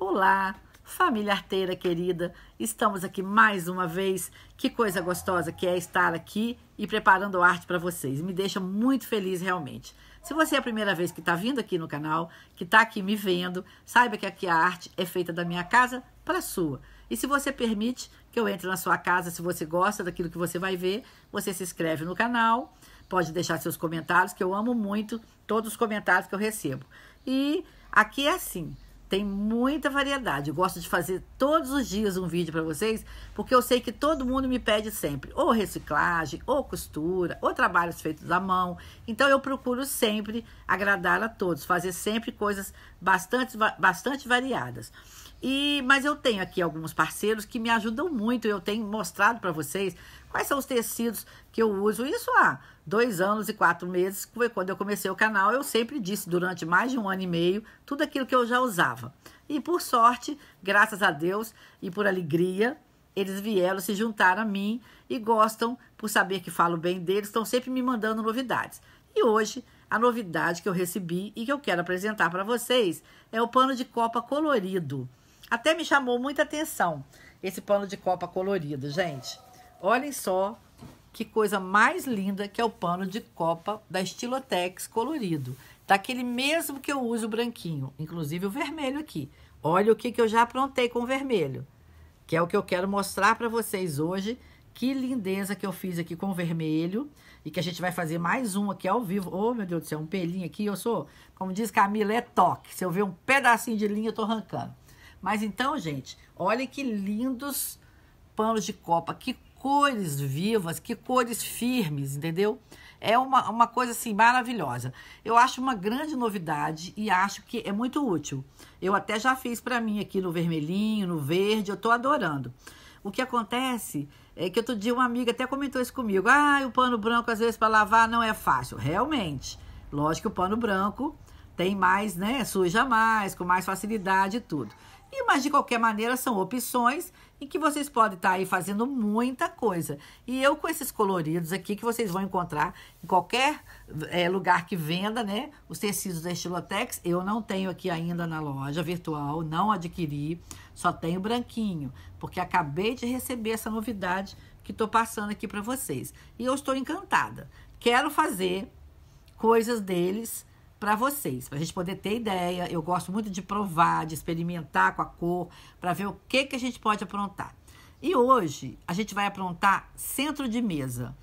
Olá, família arteira querida, estamos aqui mais uma vez. Que coisa gostosa que é estar aqui e preparando arte para vocês. Me deixa muito feliz realmente. Se você é a primeira vez que está vindo aqui no canal, que está aqui me vendo, saiba que aqui a arte é feita da minha casa para a sua. E se você permite que eu entre na sua casa, se você gosta daquilo que você vai ver, você se inscreve no canal, pode deixar seus comentários, que eu amo muito todos os comentários que eu recebo. E aqui é assim, tem muita variedade. Eu gosto de fazer todos os dias um vídeo para vocês, porque eu sei que todo mundo me pede sempre ou reciclagem, ou costura, ou trabalhos feitos à mão. Então eu procuro sempre agradar a todos, fazer sempre coisas bastante, bastante variadas. E, mas eu tenho aqui alguns parceiros que me ajudam muito. Eu tenho mostrado para vocês quais são os tecidos que eu uso. Isso há dois anos e quatro meses, foi quando eu comecei o canal. Eu sempre disse durante mais de um ano e meio tudo aquilo que eu já usava. E por sorte, graças a Deus e por alegria, eles vieram se juntar a mim e gostam, por saber que falo bem deles, estão sempre me mandando novidades. E hoje, a novidade que eu recebi e que eu quero apresentar para vocês é o pano de copa colorido. Até me chamou muita atenção esse pano de copa colorido, gente. Olhem só que coisa mais linda que é o pano de copa da Estilotex colorido. Daquele mesmo que eu uso branquinho, inclusive o vermelho aqui. Olha o que, que eu já aprontei com o vermelho, que é o que eu quero mostrar para vocês hoje. Que lindeza que eu fiz aqui com o vermelho e que a gente vai fazer mais um aqui ao vivo. Oh, meu Deus do céu, um pelinho aqui. Eu sou, como diz Camila, é toque. Se eu ver um pedacinho de linha, eu tô arrancando. Mas então, gente, olha que lindos panos de copa, que cores vivas, que cores firmes, entendeu? É uma, uma coisa assim maravilhosa. Eu acho uma grande novidade e acho que é muito útil. Eu até já fiz para mim aqui no vermelhinho, no verde, eu tô adorando. O que acontece é que outro dia uma amiga até comentou isso comigo. Ah, o pano branco às vezes para lavar não é fácil. Realmente. Lógico que o pano branco tem mais, né? Suja mais, com mais facilidade e tudo. E, mas de qualquer maneira são opções em que vocês podem estar aí fazendo muita coisa. E eu com esses coloridos aqui que vocês vão encontrar em qualquer é, lugar que venda, né? Os tecidos da Estilotex, eu não tenho aqui ainda na loja virtual, não adquiri, só tenho branquinho, porque acabei de receber essa novidade que estou passando aqui para vocês. E eu estou encantada. Quero fazer coisas deles para vocês, para a gente poder ter ideia. Eu gosto muito de provar, de experimentar com a cor, para ver o que, que a gente pode aprontar. E hoje a gente vai aprontar centro de mesa.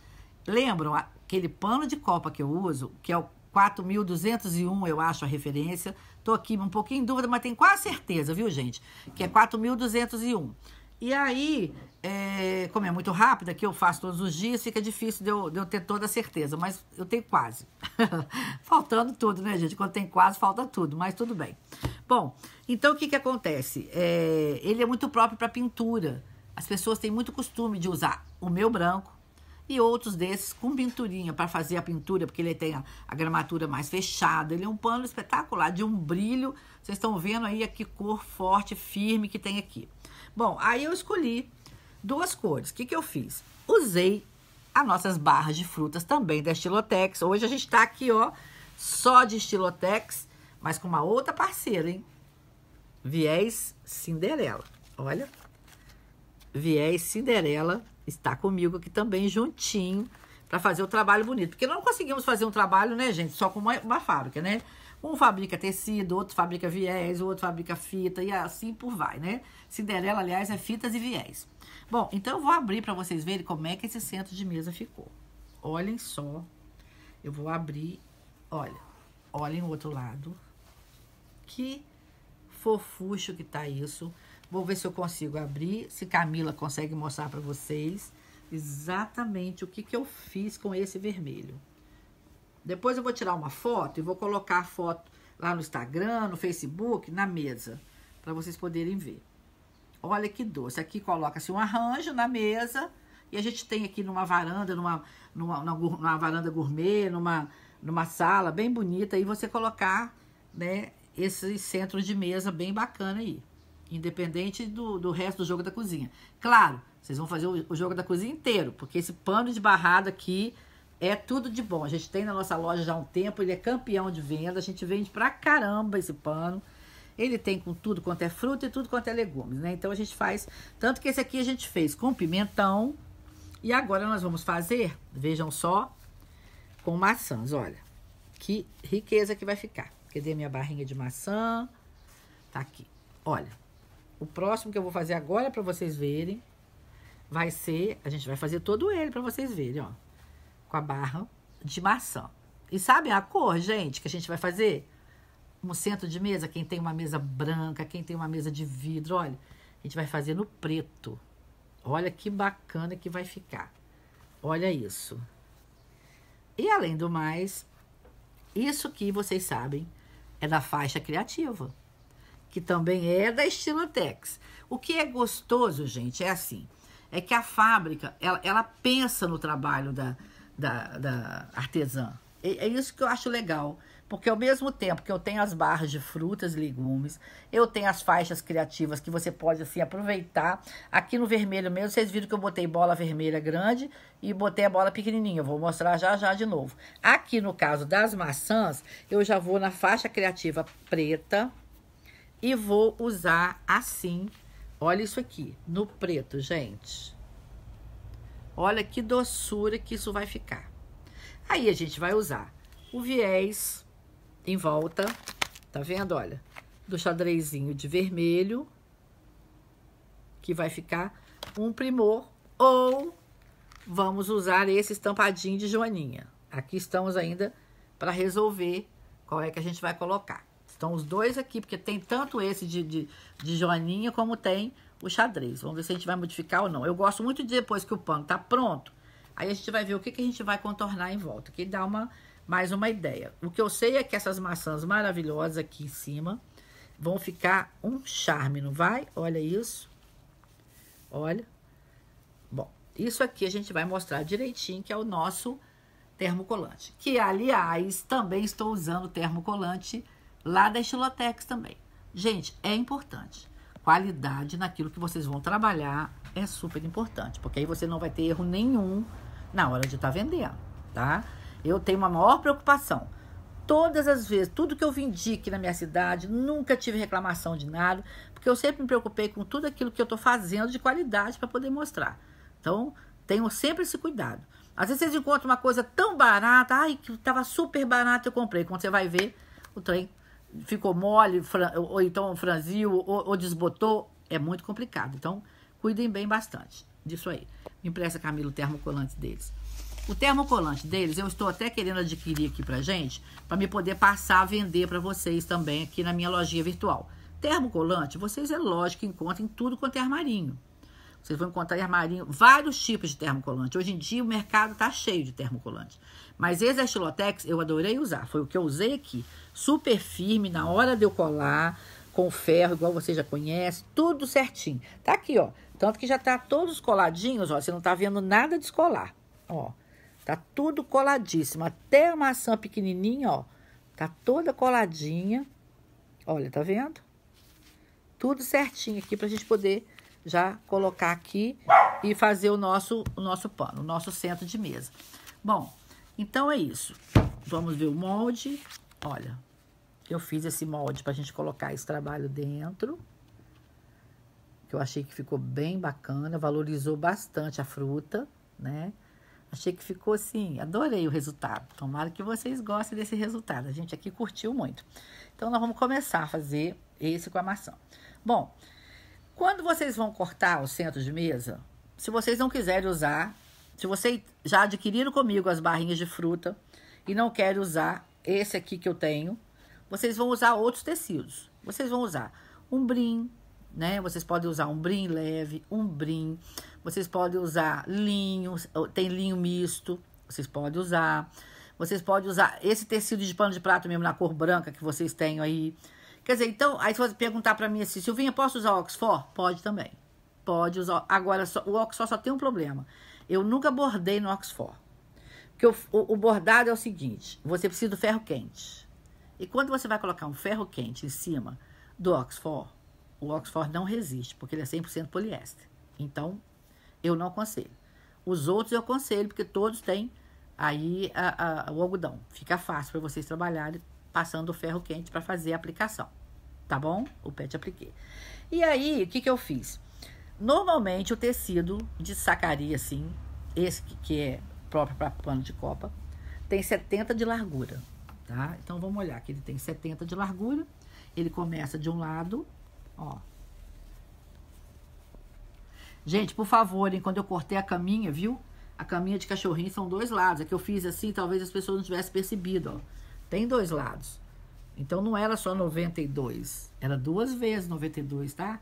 Lembram aquele pano de copa que eu uso, que é o 4.201, eu acho a referência. Tô aqui um pouquinho em dúvida, mas tenho quase certeza, viu, gente? Que é 4.201. E aí, é, como é muito rápida, que eu faço todos os dias, fica difícil de eu, de eu ter toda a certeza, mas eu tenho quase. Faltando tudo, né, gente? Quando tem quase, falta tudo, mas tudo bem. Bom, então o que, que acontece? É, ele é muito próprio para pintura. As pessoas têm muito costume de usar o meu branco e outros desses com pinturinha para fazer a pintura, porque ele tem a, a, gramatura mais fechada. Ele é um pano espetacular, de um brilho. Vocês estão vendo aí a que cor forte, firme que tem aqui. Bom, aí eu escolhi duas cores. O que, que eu fiz? Usei as nossas barras de frutas também da Estilotex. Hoje a gente tá aqui, ó, só de Estilotex, mas com uma outra parceira, hein? Viés Cinderela. Olha. Viés Cinderela está comigo aqui também, juntinho, para fazer o trabalho bonito. Porque não conseguimos fazer um trabalho, né, gente, só com uma, uma fábrica, né? Um fabrica tecido, outro fabrica viés, outro fabrica fita e assim por vai, né? Cinderela, aliás, é fitas e viés. Bom, então eu vou abrir para vocês verem como é que esse centro de mesa ficou. Olhem só. Eu vou abrir, olha, olhem o outro lado. Que fofucho que tá isso. Vou ver se eu consigo abrir, se Camila consegue mostrar para vocês exatamente o que, que eu fiz com esse vermelho. Depois eu vou tirar uma foto e vou colocar a foto lá no Instagram, no Facebook, na mesa, para vocês poderem ver. Olha que doce. Aqui coloca-se um arranjo na mesa e a gente tem aqui numa varanda, numa, numa, numa varanda gourmet, numa, numa sala bem bonita, e você colocar, né, esse centro de mesa bem bacana aí. Independente do, do resto do jogo da cozinha. Claro, vocês vão fazer o, o jogo da cozinha inteiro, porque esse pano de barrado aqui é tudo de bom. A gente tem na nossa loja já há um tempo, ele é campeão de venda, a gente vende pra caramba esse pano. Ele tem com tudo quanto é fruta e tudo quanto é legumes, né? Então a gente faz. Tanto que esse aqui a gente fez com pimentão. E agora nós vamos fazer, vejam só, com maçãs. Olha, que riqueza que vai ficar. Cadê minha barrinha de maçã? Tá aqui. Olha, o próximo que eu vou fazer agora para vocês verem vai ser, a gente vai fazer todo ele para vocês verem, ó, com a barra de maçã. E sabe a cor, gente, que a gente vai fazer? No centro de mesa, quem tem uma mesa branca, quem tem uma mesa de vidro, olha, a gente vai fazer no preto. Olha que bacana que vai ficar. Olha isso. E além do mais, isso que vocês sabem é da faixa criativa, que também é da Estilotex. O que é gostoso, gente, é assim, é que a fábrica, ela, ela pensa no trabalho da, da, da artesã. É, é isso que eu acho legal. Porque ao mesmo tempo que eu tenho as barras de frutas e legumes, eu tenho as faixas criativas que você pode assim aproveitar. Aqui no vermelho mesmo, vocês viram que eu botei bola vermelha grande e botei a bola pequenininha. Eu vou mostrar já já de novo. Aqui no caso das maçãs, eu já vou na faixa criativa preta e vou usar assim. Olha isso aqui, no preto, gente. Olha que doçura que isso vai ficar. Aí a gente vai usar o viés em volta, tá vendo? Olha, do xadrezinho de vermelho, que vai ficar um primor, ou vamos usar esse estampadinho de joaninha. Aqui estamos ainda para resolver qual é que a gente vai colocar. Estão os dois aqui, porque tem tanto esse de, de, de joaninha como tem o xadrez. Vamos ver se a gente vai modificar ou não. Eu gosto muito de depois que o pano tá pronto, aí a gente vai ver o que, que a gente vai contornar em volta, que dá uma mais uma ideia. O que eu sei é que essas maçãs maravilhosas aqui em cima vão ficar um charme, não vai? Olha isso. Olha. Bom, isso aqui a gente vai mostrar direitinho, que é o nosso termocolante. Que, aliás, também estou usando termocolante lá da Estilotex também. Gente, é importante. Qualidade naquilo que vocês vão trabalhar é super importante, porque aí você não vai ter erro nenhum na hora de estar tá vendendo, tá? Eu tenho uma maior preocupação. Todas as vezes, tudo que eu vendi aqui na minha cidade, nunca tive reclamação de nada, porque eu sempre me preocupei com tudo aquilo que eu estou fazendo de qualidade para poder mostrar. Então, tenho sempre esse cuidado. Às vezes vocês encontram uma coisa tão barata, ai, que estava super barato, eu comprei. Quando você vai ver, o trem ficou mole, ou então franziu, ou, ou desbotou, é muito complicado. Então, cuidem bem bastante disso aí. Me empresta, Camilo, o termocolante deles. O termocolante deles, eu estou até querendo adquirir aqui pra gente, para me poder passar a vender para vocês também aqui na minha lojinha virtual. Termocolante, vocês é lógico que encontram em tudo quanto é armarinho. Vocês vão encontrar armarinho, vários tipos de termocolante. Hoje em dia o mercado está cheio de termocolante. Mas esse Estilotex eu adorei usar. Foi o que eu usei aqui. Super firme, na hora de eu colar, com ferro, igual você já conhece, tudo certinho. Tá aqui, ó. Tanto que já tá todos coladinhos, ó. Você não tá vendo nada descolar. Ó. Tá tudo coladíssimo. Até a maçã pequenininha, ó. Tá toda coladinha. Olha, tá vendo? Tudo certinho aqui pra gente poder já colocar aqui e fazer o nosso, o nosso pano, o nosso centro de mesa. Bom, então é isso. Vamos ver o molde. Olha, eu fiz esse molde pra gente colocar esse trabalho dentro. Que eu achei que ficou bem bacana, valorizou bastante a fruta, né? Achei que ficou assim, adorei o resultado. Tomara que vocês gostem desse resultado. A gente aqui curtiu muito. Então, nós vamos começar a fazer esse com a maçã. Bom, quando vocês vão cortar o centro de mesa, se vocês não quiserem usar, se vocês já adquiriram comigo as barrinhas de fruta e não querem usar esse aqui que eu tenho, vocês vão usar outros tecidos. Vocês vão usar um brim, né? Vocês podem usar um brim leve, um brim. Vocês podem usar linho, tem linho misto, vocês podem usar. Vocês podem usar esse tecido de pano de prato mesmo na cor branca que vocês têm aí. Quer dizer, então, aí se você perguntar para mim assim, Silvinha, posso usar Oxford? Pode também. Pode usar. Agora, só, o Oxford só tem um problema. Eu nunca bordei no Oxford. Porque o, o, o bordado é o seguinte: você precisa do ferro quente. E quando você vai colocar um ferro quente em cima do Oxford, o Oxford não resiste, porque ele é 100% poliéster. Então, eu não aconselho. Os outros eu aconselho, porque todos têm aí a, a, o algodão. Fica fácil para vocês trabalharem passando o ferro quente para fazer a aplicação. tá bom? O pet apliqué. E aí, o que, que eu fiz? Normalmente o tecido de sacaria, assim, esse que, que é próprio para pano de copa, tem 70 de largura, tá? Então vamos olhar que ele tem 70 de largura. Ele começa de um lado, ó. Gente, por favor, hein, quando eu cortei a caminha, viu? A caminha de cachorrinho são dois lados. É que eu fiz assim, talvez as pessoas não tivessem percebido, ó. Tem dois lados. Então não era só 92, era duas vezes 92, tá?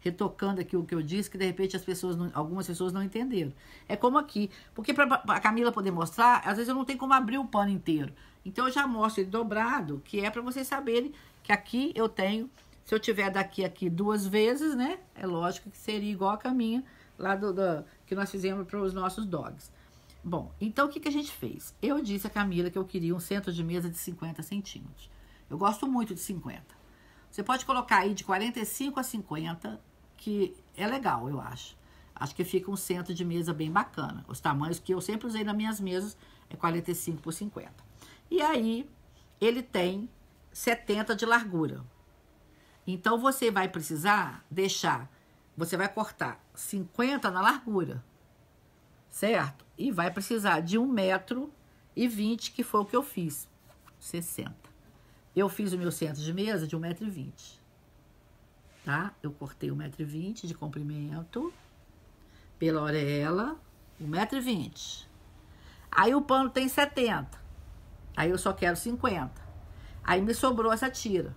Retocando aqui o que eu disse, que de repente as pessoas, não, algumas pessoas não entenderam. É como aqui, porque para a Camila poder mostrar, às vezes eu não tenho como abrir o pano inteiro. Então eu já mostro ele dobrado, que é para vocês saberem que aqui eu tenho, se eu tiver daqui aqui duas vezes, né? É lógico que seria igual a caminha lá do, do que nós fizemos para os nossos dogs. Bom, então o que, que a gente fez? Eu disse a Camila que eu queria um centro de mesa de 50 centímetros. Eu gosto muito de 50. Você pode colocar aí de 45 a 50, que é legal, eu acho. Acho que fica um centro de mesa bem bacana. Os tamanhos que eu sempre usei nas minhas mesas é 45 por 50. E aí, ele tem 70 de largura. Então, você vai precisar deixar, você vai cortar 50 na largura, certo? E vai precisar de 1 metro e 20, que foi o que eu fiz, 60. Eu fiz o meu centro de mesa de 1 metro e 20, tá? Eu cortei 1 metro e 20 de comprimento pela orelha, 1 metro e 20. Aí o pano tem 70, aí eu só quero 50. Aí me sobrou essa tira,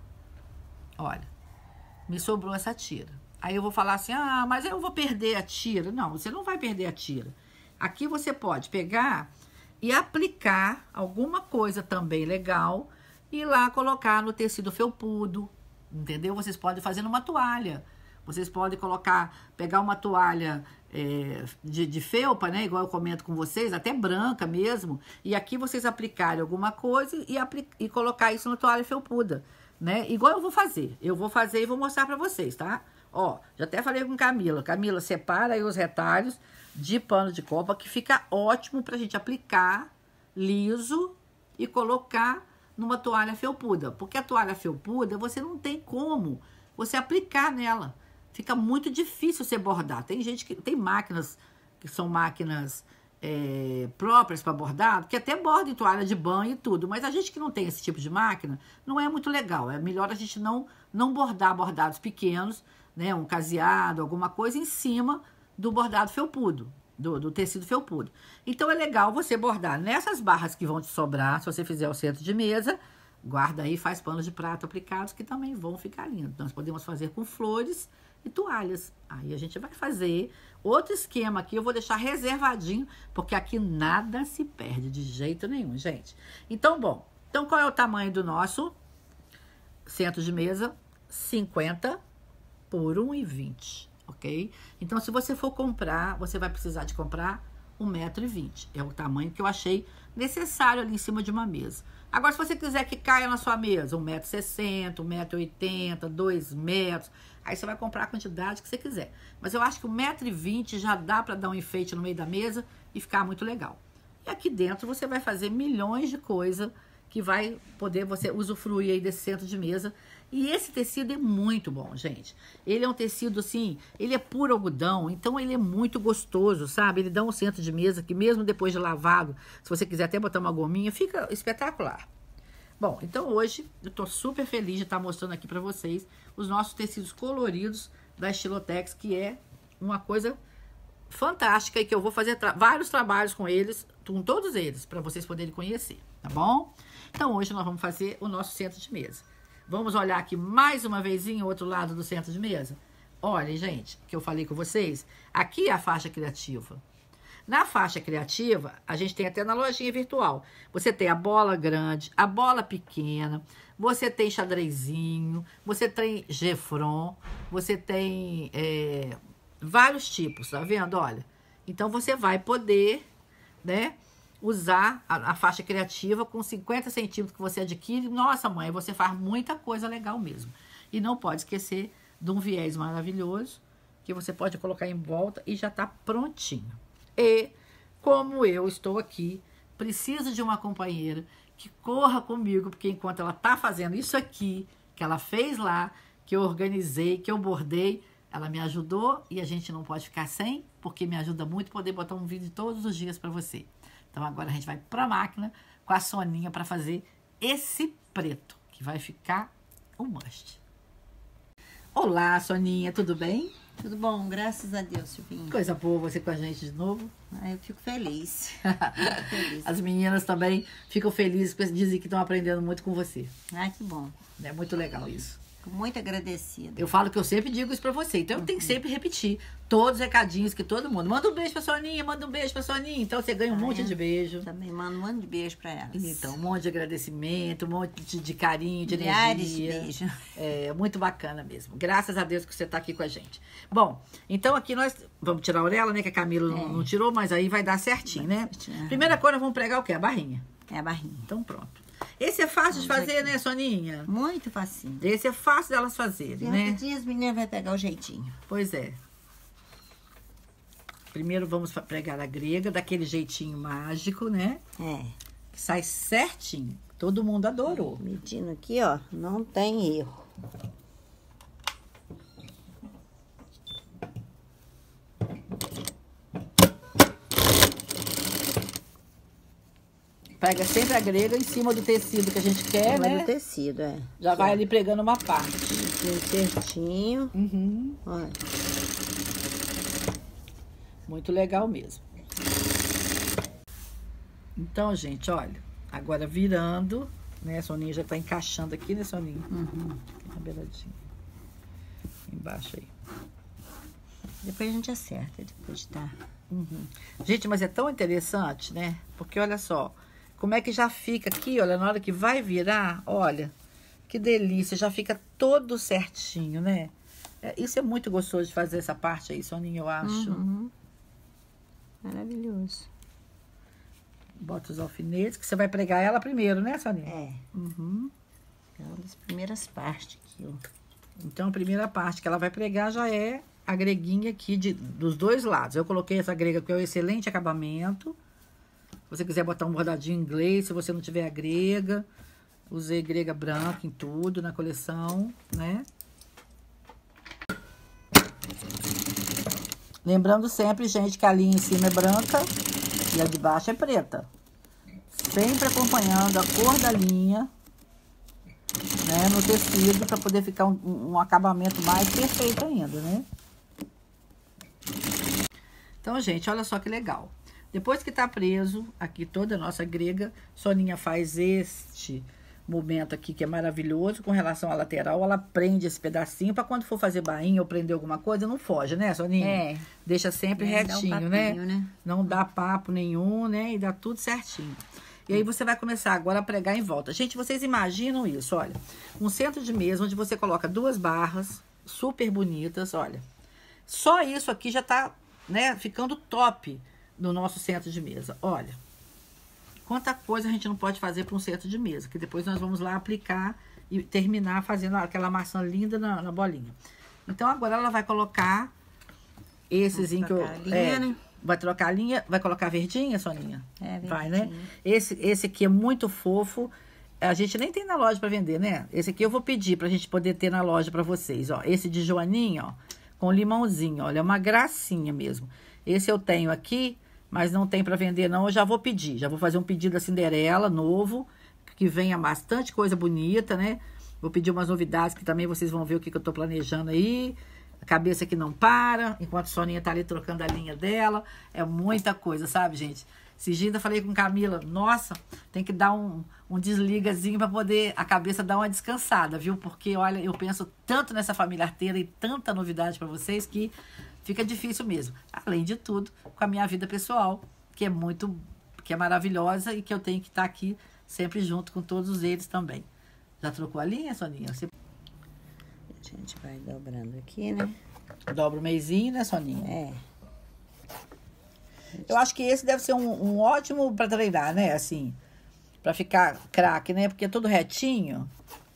olha, me sobrou essa tira. Aí eu vou falar assim, ah, mas eu vou perder a tira. Não, você não vai perder a tira. Aqui você pode pegar e aplicar alguma coisa também legal e lá colocar no tecido felpudo, entendeu? Vocês podem fazer numa toalha. Vocês podem colocar, pegar uma toalha é, de, de, felpa, né? Igual eu comento com vocês, até branca mesmo. E aqui vocês aplicarem alguma coisa e, e colocar isso na toalha felpuda, né? Igual eu vou fazer. Eu vou fazer e vou mostrar pra vocês, tá? Ó, já até falei com Camila. Camila, separa aí os retalhos de pano de copa, que fica ótimo para a gente aplicar liso e colocar numa toalha felpuda. Porque a toalha felpuda, você não tem como você aplicar nela. Fica muito difícil você bordar. Tem gente que tem máquinas que são máquinas é, próprias para bordado, que até borda em toalha de banho e tudo, mas a gente que não tem esse tipo de máquina, não é muito legal. É melhor a gente não, não bordar bordados pequenos, né, um caseado, alguma coisa em cima do bordado felpudo, do, do, tecido felpudo. Então é legal você bordar nessas barras que vão te sobrar, se você fizer o centro de mesa, guarda aí, faz panos de prato aplicados que também vão ficar lindos. Nós podemos fazer com flores e toalhas. Aí a gente vai fazer outro esquema aqui, eu vou deixar reservadinho, porque aqui nada se perde de jeito nenhum, gente. Então, bom, então qual é o tamanho do nosso centro de mesa? 50 por 1,20 ok? Então, se você for comprar, você vai precisar de comprar 1,20m. É o tamanho que eu achei necessário ali em cima de uma mesa. Agora, se você quiser que caia na sua mesa 1,60m, 1,80m, 2 metros, aí você vai comprar a quantidade que você quiser. Mas eu acho que 1,20m já dá para dar um enfeite no meio da mesa e ficar muito legal. E aqui dentro você vai fazer milhões de coisas que vai poder você usufruir aí desse centro de mesa e esse tecido é muito bom, gente. Ele é um tecido assim, ele é puro algodão, então ele é muito gostoso, sabe? Ele dá um centro de mesa que mesmo depois de lavado, se você quiser até botar uma gominha, fica espetacular. Bom, então hoje eu tô super feliz de estar mostrando aqui para vocês os nossos tecidos coloridos da Estilotex, que é uma coisa fantástica e que eu vou fazer tra vários trabalhos com eles, com todos eles, para vocês poderem conhecer, tá bom? Então hoje nós vamos fazer o nosso centro de mesa. Vamos olhar aqui mais uma vez o outro lado do centro de mesa? Olhem, gente, que eu falei com vocês. Aqui é a faixa criativa. Na faixa criativa, a gente tem até na lojinha virtual. Você tem a bola grande, a bola pequena, você tem xadrezinho, você tem gefron, você tem é, vários tipos, tá vendo? Olha, então você vai poder, né, usar a, a, faixa criativa com 50 centímetros que você adquire. Nossa, mãe, você faz muita coisa legal mesmo. E não pode esquecer de um viés maravilhoso que você pode colocar em volta e já está prontinho. E como eu estou aqui, preciso de uma companheira que corra comigo, porque enquanto ela está fazendo isso aqui, que ela fez lá, que eu organizei, que eu bordei. Ela me ajudou e a gente não pode ficar sem, porque me ajuda muito poder botar um vídeo todos os dias para você. Então agora a gente vai para a máquina com a Soninha para fazer esse preto, que vai ficar um must. Olá, Soninha, tudo bem? Tudo bom, graças a Deus, Silvinho. Coisa boa você com a gente de novo. Ah, eu fico feliz. Fico feliz. As meninas também ficam felizes, dizem que estão aprendendo muito com você. Ai, que bom. É muito legal isso. Fico muito agradecida. Eu falo que eu sempre digo isso pra você, então eu tenho que sempre repetir todos os recadinhos que todo mundo. Manda um beijo pra Soninha, manda um beijo pra Soninha. Então você ganha um Ah, monte é? de beijo. Também mando um monte de beijo pra elas. Então, um monte de agradecimento, um monte de, de carinho, de Milhares de energia. beijos. É muito bacana mesmo. Graças a Deus que você está aqui com a gente. Bom, então aqui nós vamos tirar a orelha, né? Que a Camila não, É. não tirou, mas aí vai dar certinho, né? certinho, Primeira coisa, nós vamos pregar o quê? A barrinha. É a barrinha. Então, pronto. Esse é fácil de Vamos fazer, aqui. né, Soninha? Muito facinho. Esse é fácil delas fazerem, né? Rapidinho as meninas vão pegar o jeitinho. Pois é. Primeiro vamos pregar a grega, daquele jeitinho mágico, né? É. Que sai certinho. Todo mundo adorou. Medindo aqui, ó, não tem erro. Pega sempre a grega em cima do tecido que a gente quer, Cima né? do tecido, é. Já vai ali pregando uma parte. Certinho. Uhum. Olha. Muito legal mesmo. Então, gente, olha. Agora virando, né? A Soninha já tá encaixando aqui, né, Soninha? Uhum. Aqui na beiradinha. Embaixo aí. Depois a gente acerta, depois de tá. Uhum. Gente, mas é tão interessante, né? Porque olha só, como é que já fica aqui, olha, na hora que vai virar, olha, que delícia, já fica todo certinho, né? É, isso é muito gostoso de fazer essa parte aí, Soninha, eu acho. Uhum. Maravilhoso. Bota os alfinetes, que você vai pregar ela primeiro, né, Soninha? É. Uhum. É uma das primeiras partes aqui, ó. Então, a primeira parte que ela vai pregar já é a greguinha aqui de, dos dois lados. Eu coloquei essa grega que é um excelente acabamento. Você quiser botar um bordadinho em inglês, se você não tiver a grega. Usei grega branca em tudo na coleção, né? Lembrando sempre, gente, que a linha em cima é branca e a de baixo é preta. Sempre acompanhando a cor da linha né, no tecido para poder ficar um, um acabamento mais perfeito ainda, né? Então, gente, olha só que legal. Depois que tá preso aqui toda a nossa grega, Soninha faz este momento aqui que é maravilhoso com relação à lateral, ela prende esse pedacinho para quando for fazer bainha ou prender alguma coisa, não foge, né, Soninha? É. Deixa sempre dá um retinho, né? papinho, né? Não dá papo nenhum, né? E dá tudo certinho. E aí você vai começar agora a pregar em volta. Gente, vocês imaginam isso, olha. Um centro de mesa onde você coloca duas barras super bonitas, olha. Só isso aqui já tá, né, ficando top no nosso centro de mesa. Olha. Quanta coisa a gente não pode fazer para um centro de mesa, que depois nós vamos lá aplicar e terminar fazendo aquela maçã linda na, na bolinha. Então agora ela vai colocar esses Vamos que eu, linha, é, né? vai trocar a linha, vai colocar a verdinha, Soninha? É, Vai, né? verdinha. Esse, esse aqui é muito fofo. A gente nem tem na loja para vender, né? Esse aqui eu vou pedir pra gente poder ter na loja para vocês, ó. Esse de Joaninha, ó, com limãozinho, olha, é uma gracinha mesmo. Esse eu tenho aqui, mas não tem para vender não, eu já vou pedir. Já vou fazer um pedido da Cinderela novo, que venha bastante coisa bonita, né? Vou pedir umas novidades que também vocês vão ver o que, que eu tô planejando aí. A cabeça que não para, enquanto a Soninha tá ali trocando a linha dela. É muita coisa, sabe, gente? Ainda falei com Camila, nossa, tem que dar um, um desligazinho para poder a cabeça dar uma descansada, viu? Porque, olha, eu penso tanto nessa família arteira e tanta novidade para vocês que fica difícil mesmo. Além de tudo, com a minha vida pessoal, que é muito, que é maravilhosa e que eu tenho que estar aqui sempre junto com todos eles também. Já trocou a linha, Soninha? Você A gente vai dobrando aqui, né? dobra o meizinho, né, Soninha? É. Eu acho que esse deve ser um, um ótimo para treinar, né? Assim, para ficar craque, né? Porque é todo retinho.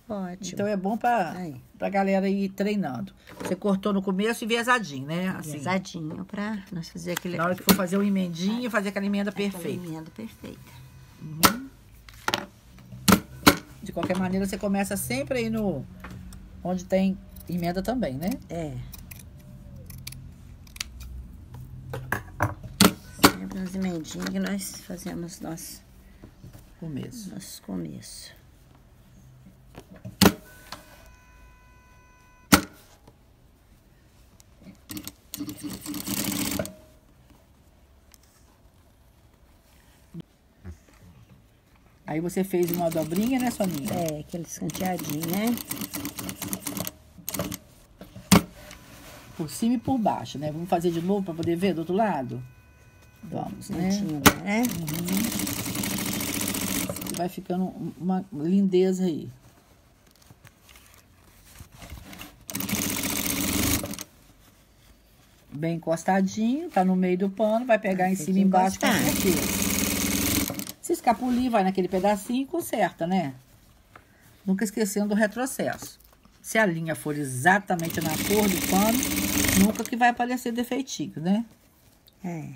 Ótimo. Então é bom para pra galera ir treinando. Você cortou no começo e viesadinho, né? Assim, Pesadinho pra nós fazer aquele... na hora que for fazer o emendinho, fazer aquela emenda aquela perfeita. emenda perfeita. De qualquer maneira, você começa sempre aí no, onde tem emenda também, né? É. Sempre nas emendinhas que nós fazemos nosso, Começo. nosso começo. Aí você fez uma dobrinha, né, Soninha? É, aqueles canteadinhos, né? Por cima e por baixo, né? Vamos fazer de novo para poder ver do outro lado? Vamos, né? Cantinho, né? Vai ficando uma lindeza aí. Bem encostadinho, tá no meio do pano, vai pegar em cima e embaixo com certeza. Se escapulir, vai naquele pedacinho e conserta, né? Nunca esquecendo do retrocesso. Se a linha for exatamente na cor do pano, nunca que vai aparecer defeitinho, né? É.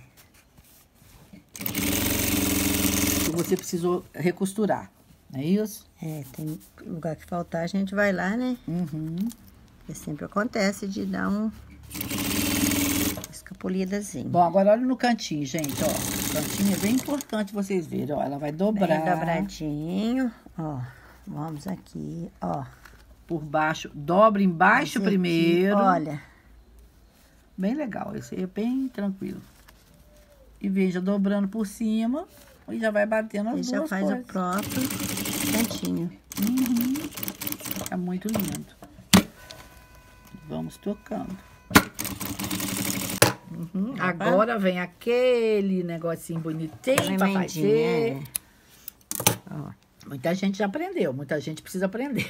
Que você precisou recosturar, não é isso? É, tem lugar que faltar, a gente vai lá, né? Uhum. Porque sempre acontece de dar um escapulidazinho. Bom, agora olha no cantinho, gente, ó. O cantinho é bem importante vocês verem, ó. Ela vai dobrar Bem dobradinho, ó. Vamos aqui, ó. por baixo. Dobra embaixo aqui, primeiro. olha, Bem legal, esse aí é bem tranquilo. E veja, dobrando por cima e já vai batendo as já duas faz coisas. o próprio cantinho. É muito lindo. Vamos tocando. Uhum. Agora vem aquele negocinho bonitinho Emendinha, fazer. é. Muita gente já aprendeu, muita gente precisa aprender.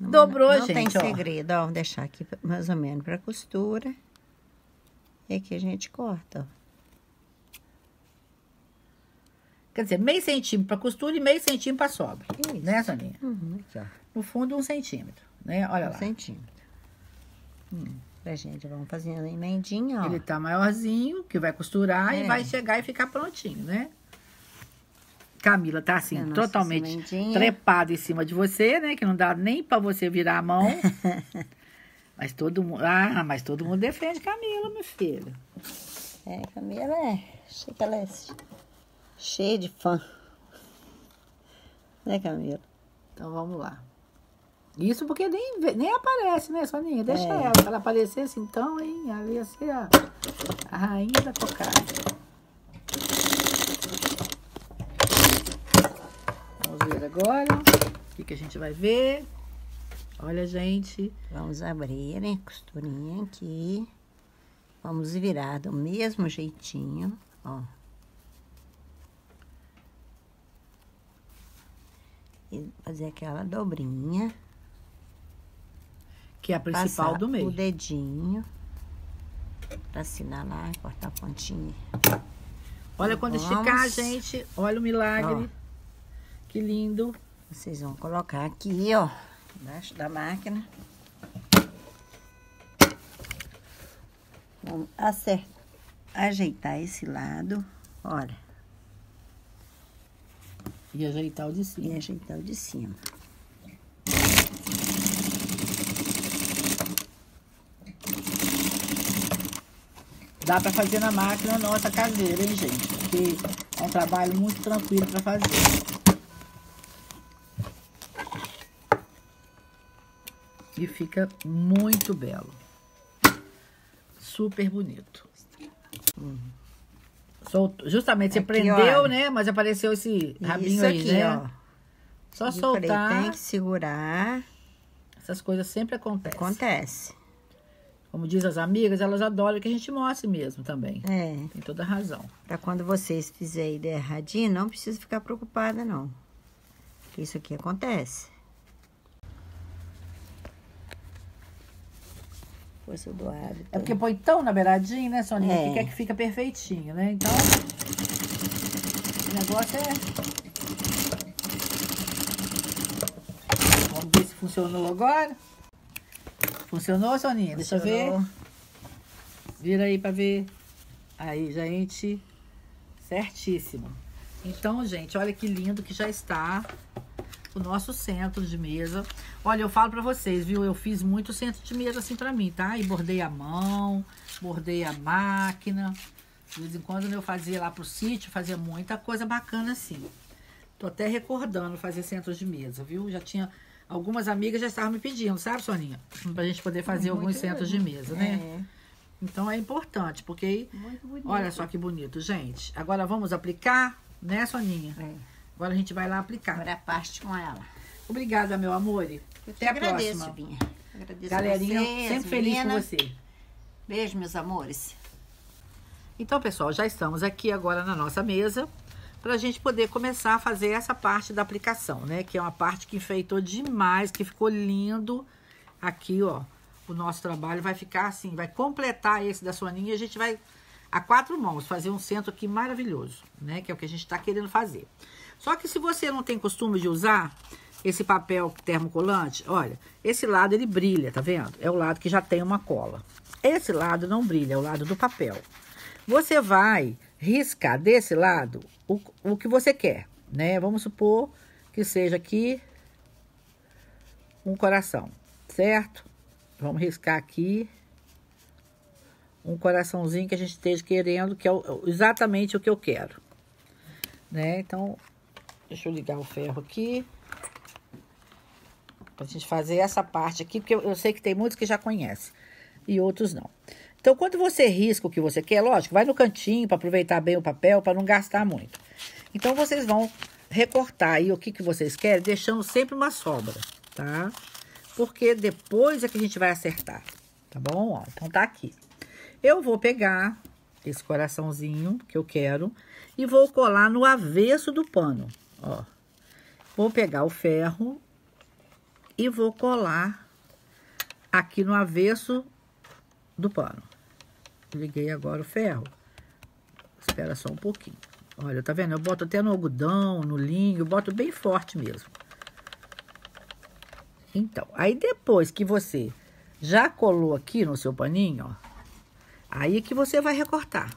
Dobrou, não gente, tem ó. segredo, ó. Vou deixar aqui mais ou menos pra costura. E aqui a gente corta, ó. Quer dizer, meio centímetro pra costura e meio centímetro pra sobra. Isso. Né, Soninha? Uhum. No fundo, um centímetro, né? Olha Um lá. centímetro. Hum. Pra gente, vamos fazendo emendinha, ó. Ele tá maiorzinho, que vai costurar e É. vai chegar e ficar prontinho, né? Camila tá assim, É, totalmente trepada em cima de você, né? Que não dá nem pra você virar a mão. mas todo mundo. Ah, mas todo mundo defende Camila, meu filho. É, Camila é. Achei que ela é cheia de fã. Né, Camila? Então vamos lá. Isso porque nem, nem aparece, né, Soninha? Deixa É. ela. Se ela aparecesse, então, hein? Ela ia ser a, a rainha da cocada. Vamos ver agora. O que, que a gente vai ver? Olha, gente. Vamos abrir, né? Costurinha aqui. Vamos virar do mesmo jeitinho, ó. E fazer aquela dobrinha. Que é a principal do meio. o dedinho. Pra assinalar, cortar a pontinha. Olha quando Vamos. esticar, gente. Olha o milagre. Que lindo. Vocês vão colocar aqui, ó. Embaixo da máquina. Vamos acertar, ajeitar esse lado. Olha. E ajeitar o de E cima. ajeitar o de cima. Dá pra fazer na máquina nossa caseira, hein, gente? Porque é um trabalho muito tranquilo pra fazer. E fica muito belo. Super bonito. Soltou. Justamente, você Aqui, prendeu, olha. né? Mas apareceu esse rabinho Isso aí, aqui, né? ó. Só Eu falei, soltar. Tem que segurar. Essas coisas sempre acontecem. Acontece. Como diz as amigas, elas adoram que a gente mostre mesmo também. É. Tem toda razão. Pra quando vocês fizerem ideia erradinha, não precisa ficar preocupada, não. Isso aqui acontece. Força do hábito. É porque põe tão na beiradinha, né, Soninha? É. Que quer que fica perfeitinho, né? Então, o negócio é... Vamos ver se funcionou agora. Funcionou, Soninha? Deixa eu ver. Vira aí pra ver. Aí, gente. Certíssimo. Então, gente, olha que lindo que já está o nosso centro de mesa. Olha, eu falo pra vocês, viu? Eu fiz muito centro de mesa assim pra mim, tá? E bordei a mão, bordei a máquina. De vez em quando eu fazia lá pro sítio, fazia muita coisa bacana assim. Tô até recordando fazer centros de mesa, viu? Já tinha algumas amigas já estavam me pedindo, sabe, Soninha? Pra gente poder fazer muito alguns centros de mesa, né? É. Então é importante, porque olha só que bonito, gente. Agora vamos aplicar, né, Soninha? É. Agora a gente vai lá aplicar. Agora a parte com ela. Obrigada, meu amor. Até a agradeço, próxima. Vinha. Agradeço Galerinha, vocês, sempre feliz com você. Beijo, meus amores. Então, pessoal, já estamos aqui agora na nossa mesa para a gente poder começar a fazer essa parte da aplicação, né? Que é uma parte que enfeitou demais, que ficou lindo. Aqui, ó, o nosso trabalho vai ficar assim, vai completar esse da Soninha e a gente vai, a quatro mãos, fazer um centro aqui maravilhoso, né? Que é o que a gente está querendo fazer. Só que se você não tem costume de usar esse papel termocolante, olha, esse lado ele brilha, tá vendo? É o lado que já tem uma cola. Esse lado não brilha, é o lado do papel. Você vai riscar desse lado o, o que você quer, né? Vamos supor que seja aqui um coração, certo? Vamos riscar aqui um coraçãozinho que a gente esteja querendo, que é exatamente o que eu quero, né? Então, Deixa eu ligar o ferro aqui. Pra gente fazer essa parte aqui, porque eu, eu sei que tem muitos que já conhecem e outros não. Então, quando você risca o que você quer, lógico, vai no cantinho para aproveitar bem o papel, para não gastar muito. Então, vocês vão recortar aí o que, que vocês querem, deixando sempre uma sobra, tá? Porque depois é que a gente vai acertar, tá bom? Ó, então, tá aqui. Eu vou pegar esse coraçãozinho que eu quero e vou colar no avesso do pano, Ó, vou pegar o ferro e vou colar aqui no avesso do pano. Liguei agora o ferro. Espera só um pouquinho. Olha, tá vendo? Eu boto até no algodão, no linho, boto bem forte mesmo. Então, aí depois que você já colou aqui no seu paninho, ó, aí que você vai recortar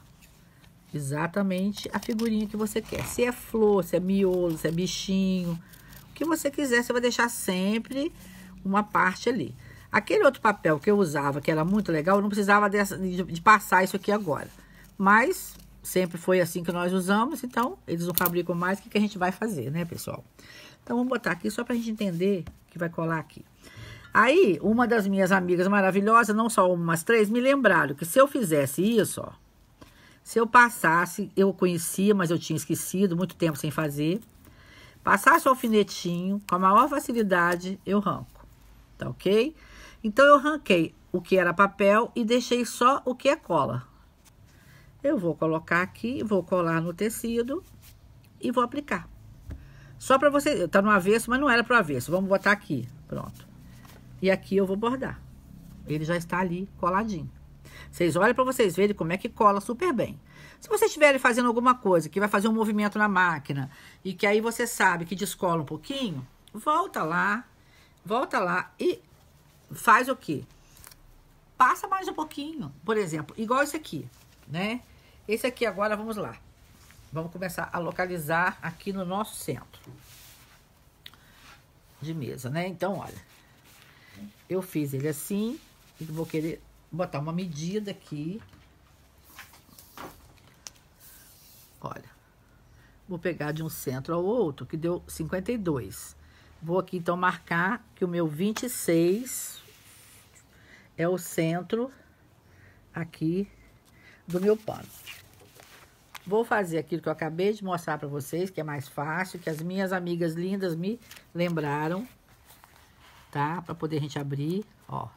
exatamente a figurinha que você quer. Se é flor, se é miolo, se é bichinho, o que você quiser, você vai deixar sempre uma parte ali. Aquele outro papel que eu usava, que era muito legal, eu não precisava dessa, de, de passar isso aqui agora. Mas sempre foi assim que nós usamos, então eles não fabricam mais, o que, que a gente vai fazer, né, pessoal? Então, vamos botar aqui só pra gente entender que vai colar aqui. Aí, uma das minhas amigas maravilhosas, não só uma, mas três, me lembraram que se eu fizesse isso, ó, se eu passasse, eu conhecia, mas eu tinha esquecido, muito tempo sem fazer. Passasse o alfinetinho, com a maior facilidade, eu ranco. Tá ok? Então, eu ranquei o que era papel e deixei só o que é cola. Eu vou colocar aqui, vou colar no tecido e vou aplicar. Só para você, tá no avesso, mas não era pro avesso. Vamos botar aqui, pronto. E aqui eu vou bordar. Ele já está ali coladinho. Vocês olham para vocês verem como é que cola super bem. Se vocês estiverem fazendo alguma coisa que vai fazer um movimento na máquina e que aí você sabe que descola um pouquinho, volta lá, volta lá e faz o quê? Passa mais um pouquinho. Por exemplo, igual esse aqui, né? Esse aqui agora, vamos lá. Vamos começar a localizar aqui no nosso centro de mesa, né? Então, olha, eu fiz ele assim e vou querer botar uma medida aqui. Olha, vou pegar de um centro ao outro, que deu 52. Vou aqui, então, marcar que o meu 26 é o centro aqui do meu pano. Vou fazer aquilo que eu acabei de mostrar para vocês, que é mais fácil, que as minhas amigas lindas me lembraram, tá? Para poder a gente abrir, ó.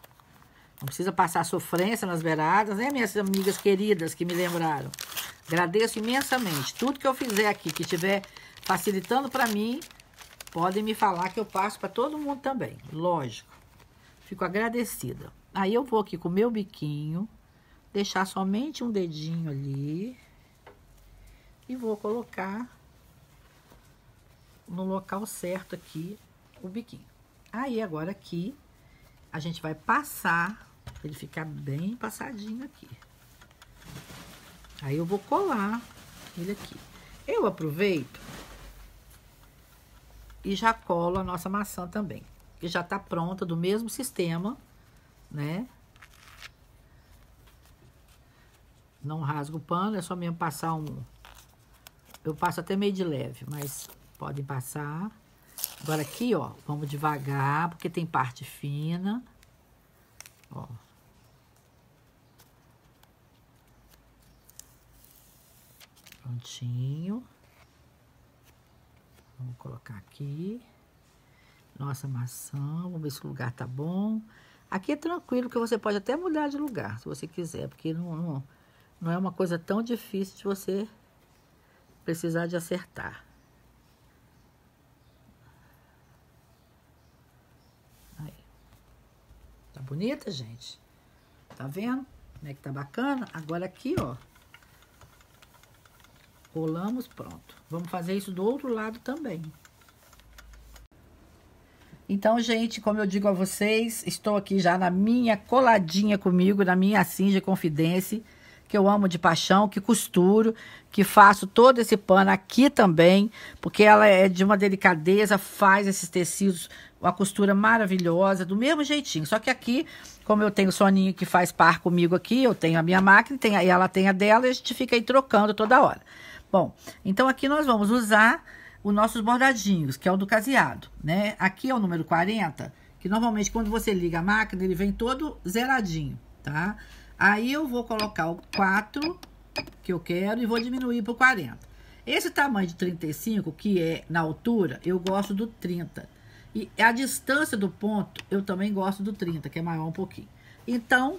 Não precisa passar sofrência nas beiradas, né, minhas amigas queridas que me lembraram. Agradeço imensamente. Tudo que eu fizer aqui, que estiver facilitando para mim, podem me falar que eu passo para todo mundo também. Lógico. Fico agradecida. Aí eu vou aqui com o meu biquinho, deixar somente um dedinho ali. E vou colocar no local certo aqui o biquinho. Aí agora aqui a gente vai passar ele ficar bem passadinho aqui. Aí eu vou colar ele aqui. Eu aproveito e já colo a nossa maçã também. Que já tá pronta do mesmo sistema, né? Não rasgo o pano, é só mesmo passar um... Eu passo até meio de leve, mas podem passar. Agora aqui, ó, vamos devagar, porque tem parte fina. Ó. Prontinho. Vamos colocar aqui. Nossa maçã, vamos ver se o lugar tá bom. Aqui é tranquilo, que você pode até mudar de lugar, se você quiser, porque não, não, não é uma coisa tão difícil de você precisar de acertar. Aí. Tá bonita, gente? Tá vendo? Como é que tá bacana? Agora aqui, ó. Colamos, pronto. Vamos fazer isso do outro lado também. Então, gente, como eu digo a vocês, estou aqui já na minha coladinha comigo, na minha cinja confidência, que eu amo de paixão, que costuro, que faço todo esse pano aqui também, porque ela é de uma delicadeza, faz esses tecidos, uma costura maravilhosa, do mesmo jeitinho. Só que aqui, como eu tenho o soninho que faz par comigo aqui, eu tenho a minha máquina, tem, e ela tem a dela, e a gente fica aí trocando toda hora. Bom, então aqui nós vamos usar os nossos bordadinhos, que é o do caseado, né? Aqui é o número 40, que normalmente quando você liga a máquina, ele vem todo zeradinho, tá? Aí eu vou colocar o 4 que eu quero e vou diminuir para o 40. Esse tamanho de 35, que é na altura, eu gosto do 30. E a distância do ponto, eu também gosto do 30, que é maior um pouquinho. Então,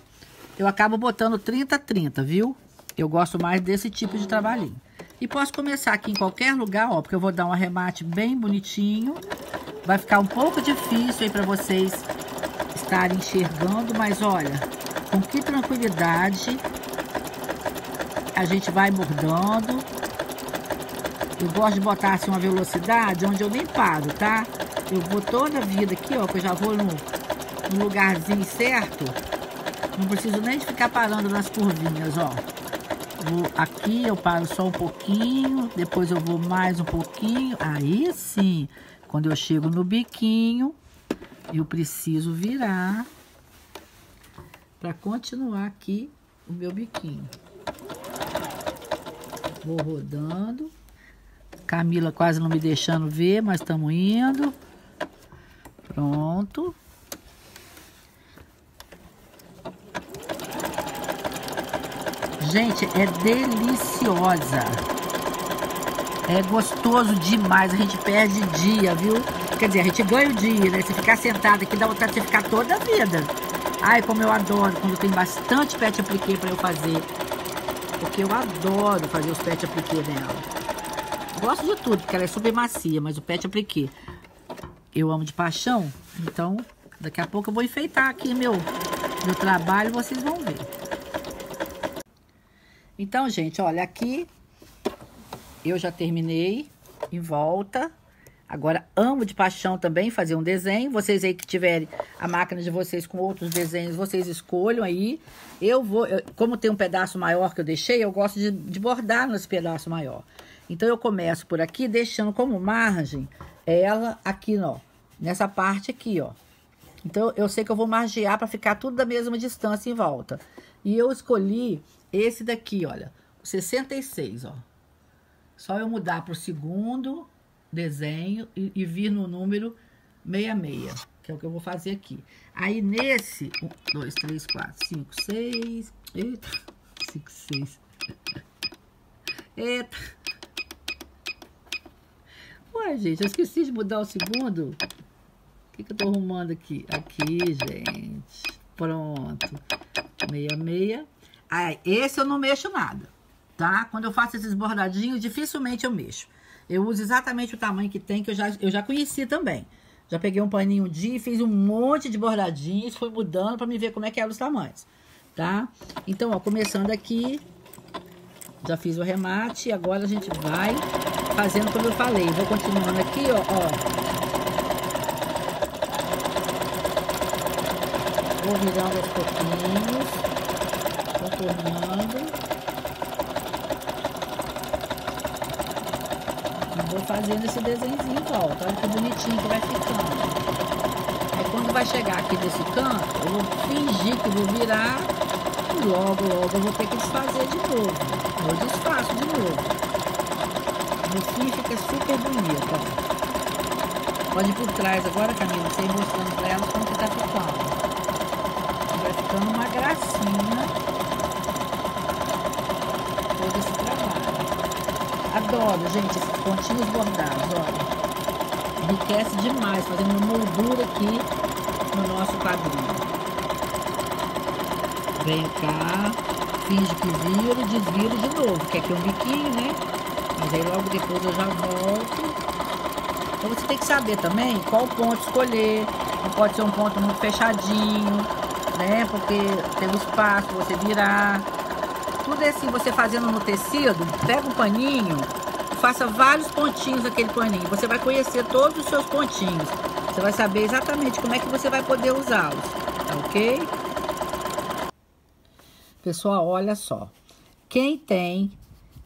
eu acabo botando 30, 30, viu? Eu gosto mais desse tipo de trabalhinho. E posso começar aqui em qualquer lugar, ó, porque eu vou dar um arremate bem bonitinho. Vai ficar um pouco difícil aí para vocês estarem enxergando, mas olha, com que tranquilidade a gente vai bordando. Eu gosto de botar assim uma velocidade onde eu nem paro, tá? Eu vou toda a vida aqui, ó, que eu já vou no, no lugarzinho certo. Não preciso nem de ficar parando nas curvinhas, ó. Vou aqui, eu paro só um pouquinho, depois eu vou mais um pouquinho. Aí sim, quando eu chego no biquinho, eu preciso virar para continuar aqui o meu biquinho. Vou rodando. Camila quase não me deixando ver, mas estamos indo. Pronto. Gente, é deliciosa. É gostoso demais. A gente perde dia, viu? Quer dizer, a gente ganha o dia, né? Se ficar sentado aqui, dá vontade de ficar toda a vida. Ai, como eu adoro quando tem bastante pet appliqué para eu fazer. Porque eu adoro fazer os pet appliqué nela. Gosto de tudo, porque ela é super macia, mas o pet appliqué eu amo de paixão. Então, daqui a pouco eu vou enfeitar aqui meu, meu trabalho, vocês vão ver. Então, gente, olha, aqui eu já terminei em volta. Agora, amo de paixão também fazer um desenho. Vocês aí que tiverem a máquina de vocês com outros desenhos, vocês escolham aí. Eu vou, eu, como tem um pedaço maior que eu deixei, eu gosto de, de bordar nesse pedaço maior. Então, eu começo por aqui, deixando como margem ela aqui, ó, nessa parte aqui, ó. Então, eu sei que eu vou margear para ficar tudo da mesma distância em volta. E eu escolhi esse daqui, olha, 66, ó. Só eu mudar para o segundo desenho e, e, vir no número 66, que é o que eu vou fazer aqui. Aí nesse, 1, 2, 3, 4, 5, 6, eita, 5, 6, eita. Ué, gente, eu esqueci de mudar o segundo. O que, que eu tô arrumando aqui? Aqui, gente. Pronto. 66. Esse eu não mexo nada, tá? Quando eu faço esses bordadinhos, dificilmente eu mexo. Eu uso exatamente o tamanho que tem, que eu já, eu já conheci também. Já peguei um paninho um dia e fiz um monte de bordadinhos, fui mudando para me ver como é que eram os tamanhos, tá? Então, ó, começando aqui, já fiz o remate, agora a gente vai fazendo como eu falei. Vou continuando aqui, ó, ó. Vou virando aos pouquinhos contornando. vou fazendo esse desenhozinho em volta. Olha que bonitinho que vai ficando. Aí quando vai chegar aqui desse canto, eu vou fingir que vou virar e logo, logo eu vou ter que desfazer de novo. Eu desfaço de novo. No fim fica super bonito, ó. Pode ir por trás agora, Camila, ir mostrando pra elas como que tá ficando. Vai ficando uma gracinha. Adoro, gente, esses pontinhos bordados, olha. Enriquece demais, fazendo uma moldura aqui no nosso quadrinho. Venho cá, finge que viro, desviro de novo, que aqui é um biquinho, né? Mas aí logo depois eu já volto. Então você tem que saber também qual ponto escolher. Não pode ser um ponto muito fechadinho, né? Porque tem um espaço você virar tudo é assim, você fazendo no tecido, pega um paninho, faça vários pontinhos naquele paninho. Você vai conhecer todos os seus pontinhos. Você vai saber exatamente como é que você vai poder usá-los, tá ok? Pessoal, olha só. Quem tem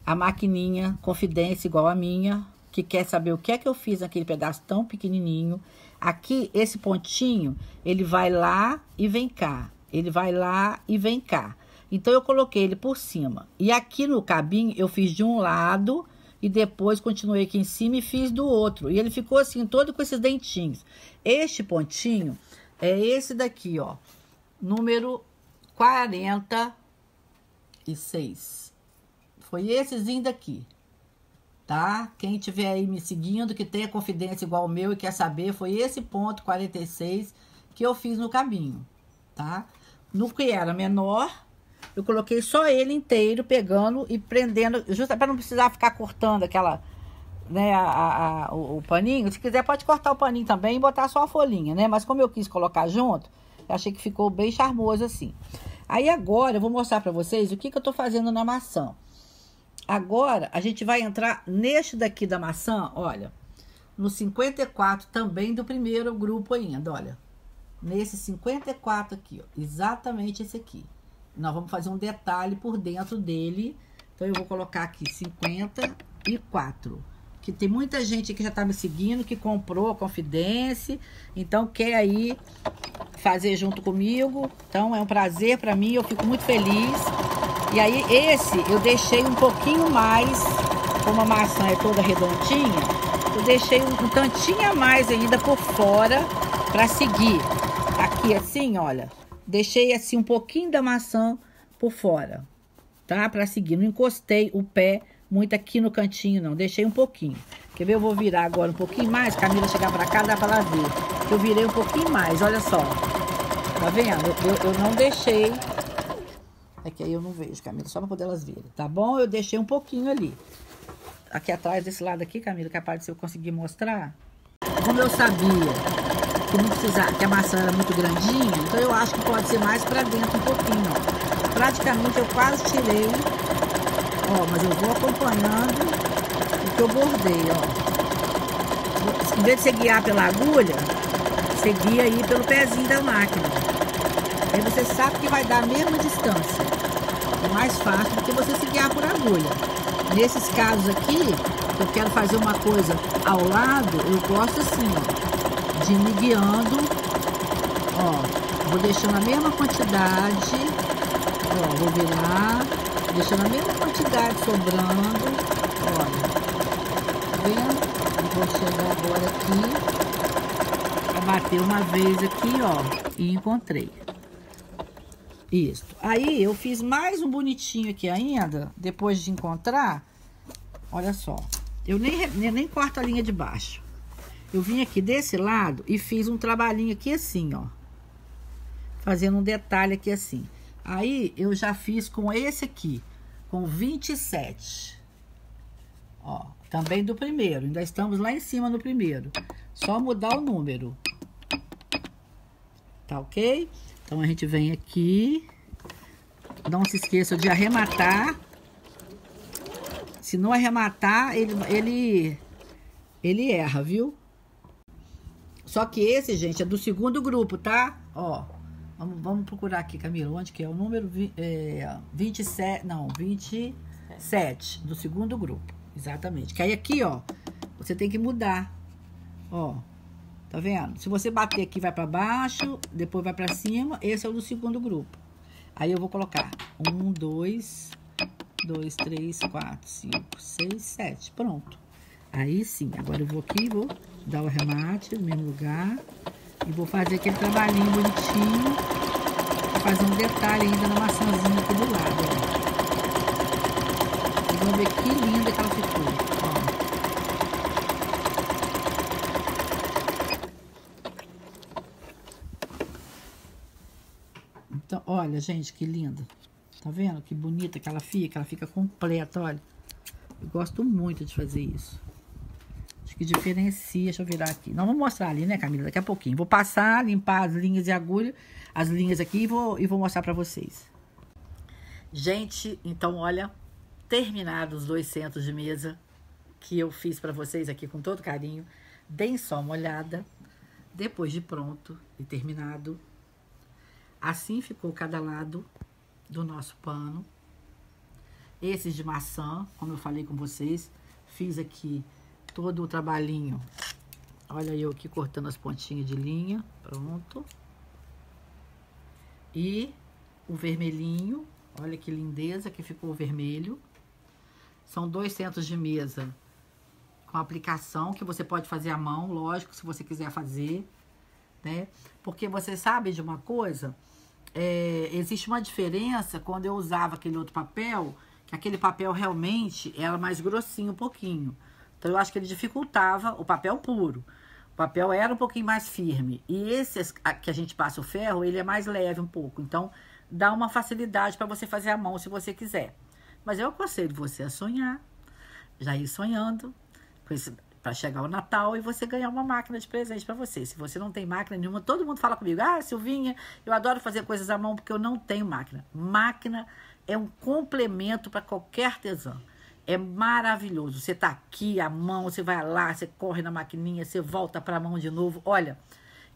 a maquininha Confidência igual a minha, que quer saber o que é que eu fiz naquele pedaço tão pequenininho, aqui, esse pontinho, ele vai lá e vem cá. Ele vai lá e vem cá. Então, eu coloquei ele por cima. E aqui no cabinho, eu fiz de um lado e depois continuei aqui em cima e fiz do outro. E ele ficou assim, todo com esses dentinhos. Este pontinho é esse daqui, ó. Número 46. Foi essezinho daqui. Tá? Quem tiver aí me seguindo, que tenha confidência igual o meu e quer saber, foi esse ponto 46 que eu fiz no caminho, tá? No que era menor, eu coloquei só ele inteiro, pegando e prendendo, justo para não precisar ficar cortando aquela, né, a, a, o, o, paninho. Se quiser, pode cortar o paninho também e botar só a folhinha, né? Mas como eu quis colocar junto, achei que ficou bem charmoso assim. Aí agora eu vou mostrar para vocês o que, que eu tô fazendo na maçã. Agora a gente vai entrar neste daqui da maçã, olha, no 54 também do primeiro grupo ainda, olha. Nesse 54 aqui, ó, exatamente esse aqui. Nós vamos fazer um detalhe por dentro dele. Então, eu vou colocar aqui 54. Que tem muita gente que já tá me seguindo, que comprou a Confidência. Então, quer aí fazer junto comigo. Então, é um prazer para mim, eu fico muito feliz. E aí, esse eu deixei um pouquinho mais, como a maçã é toda redondinha, eu deixei um, um tantinho a mais ainda por fora para seguir. Aqui assim, olha, Deixei assim um pouquinho da maçã por fora, tá? Para seguir. Não encostei o pé muito aqui no cantinho, não. Deixei um pouquinho. Quer ver? Eu vou virar agora um pouquinho mais. Camila chegar para cá, dá ela ver. Eu virei um pouquinho mais, olha só. Tá vendo? Eu, eu, não deixei. É que aí eu não vejo, Camila, só para poder elas verem, tá bom? Eu deixei um pouquinho ali. Aqui atrás, desse lado aqui, Camila, capaz de se eu conseguir mostrar. Como eu sabia que não precisar, que a maçã era muito grandinha, então eu acho que pode ser mais para dentro um pouquinho, ó. Praticamente eu quase tirei, ó, mas eu vou acompanhando o que eu bordei, ó. Em vez de você guiar pela agulha, você guia aí pelo pezinho da máquina. Aí você sabe que vai dar a mesma distância. É mais fácil do que você se guiar por agulha. Nesses casos aqui, eu quero fazer uma coisa ao lado, eu gosto assim, ó me guiando. Ó, vou deixando a mesma quantidade. Ó, vou virar, deixando a mesma quantidade sobrando. Olha, tá vendo? Vou chegar agora aqui. Bater uma vez aqui, ó, e encontrei. Isso. Aí eu fiz mais um bonitinho aqui ainda, depois de encontrar. Olha só. Eu nem, nem, nem corto a linha de baixo. Eu vim aqui desse lado e fiz um trabalhinho aqui assim, ó. Fazendo um detalhe aqui assim. Aí, eu já fiz com esse aqui, com 27. Ó, também do primeiro. Ainda estamos lá em cima no primeiro. Só mudar o número. Tá ok? Então, a gente vem aqui. Não se esqueça de arrematar. Se não arrematar, ele, ele, ele erra, viu? Só que esse, gente, é do segundo grupo, tá? Ó, vamos, vamos procurar aqui, Camila, onde que é? O número é, 27, não, 27 do segundo grupo. Exatamente. Que aí aqui, ó, você tem que mudar. Ó, tá vendo? Se você bater aqui, vai para baixo, depois vai para cima, esse é o do segundo grupo. Aí eu vou colocar um, dois, dois, três, quatro, cinco, seis, sete. Pronto. Aí sim, agora eu vou aqui, vou dar o remate no mesmo lugar e vou fazer aquele trabalhinho bonitinho, fazer um detalhe ainda na maçãzinha aqui do lado, ó. Vão ver que linda que ela ficou, ó. Então, olha, gente, que linda. Tá vendo que bonita que ela fica? Ela fica completa, olha. Eu gosto muito de fazer isso. Que diferencia. Deixa eu virar aqui. Não, vou mostrar ali, né, Camila? Daqui a pouquinho. Vou passar, limpar as linhas de agulha, as linhas aqui e vou, e vou mostrar pra vocês. Gente, então, olha, terminados os dois centros de mesa que eu fiz pra vocês aqui com todo carinho. Deem só uma olhada. Depois de pronto e terminado. Assim ficou cada lado do nosso pano. Esses de maçã, como eu falei com vocês, fiz aqui todo o trabalhinho. Olha eu aqui cortando as pontinhas de linha. Pronto. E o vermelhinho. Olha que lindeza que ficou o vermelho. São dois centros de mesa com aplicação que você pode fazer à mão, lógico, se você quiser fazer, né? Porque você sabe de uma coisa, é, existe uma diferença quando eu usava aquele outro papel, que aquele papel realmente era mais grossinho um pouquinho. Então eu acho que ele dificultava o papel puro. O papel era um pouquinho mais firme. E esse que a gente passa o ferro, ele é mais leve um pouco. Então dá uma facilidade para você fazer a mão se você quiser. Mas eu aconselho você a sonhar, já ir sonhando para chegar o Natal e você ganhar uma máquina de presente para você. Se você não tem máquina nenhuma, todo mundo fala comigo: "Ah, Silvinha, eu adoro fazer coisas à mão porque eu não tenho máquina". Máquina é um complemento para qualquer artesão. É maravilhoso. Você tá aqui, a mão, você vai lá, você corre na maquininha, você volta para a mão de novo. Olha,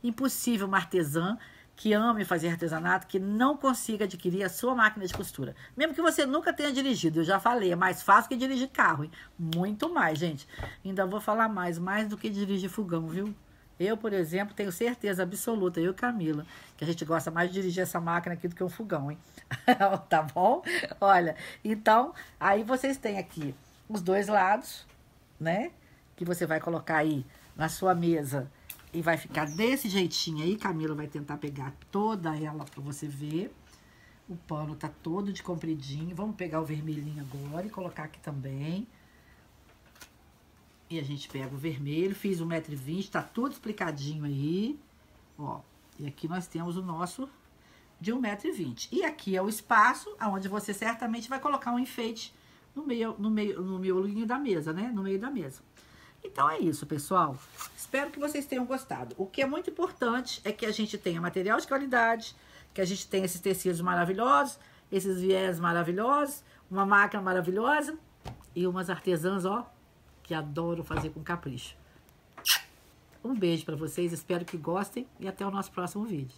impossível uma artesã que ame fazer artesanato que não consiga adquirir a sua máquina de costura. Mesmo que você nunca tenha dirigido, eu já falei, é mais fácil que dirigir carro, hein? Muito mais, gente. Ainda vou falar mais, mais do que dirigir fogão, viu? Eu, por exemplo, tenho certeza absoluta, eu e Camila, que a gente gosta mais de dirigir essa máquina aqui do que um fogão, hein? tá bom? Olha, então, aí vocês têm aqui os dois lados, né? Que você vai colocar aí na sua mesa e vai ficar desse jeitinho aí. Camila vai tentar pegar toda ela pra você ver. O pano tá todo de compridinho. Vamos pegar o vermelhinho agora e colocar aqui também. E a gente pega o vermelho, fiz 1,20m, tá tudo explicadinho aí. Ó, e aqui nós temos o nosso de 1,20m. E aqui é o espaço onde você certamente vai colocar um enfeite no meio, no meio, no miolinho da mesa, né? No meio da mesa. Então é isso, pessoal. Espero que vocês tenham gostado. O que é muito importante é que a gente tenha material de qualidade, que a gente tenha esses tecidos maravilhosos, esses viés maravilhosos, uma máquina maravilhosa e umas artesãs, ó, que adoro fazer com capricho. Um beijo para vocês, espero que gostem e até o nosso próximo vídeo.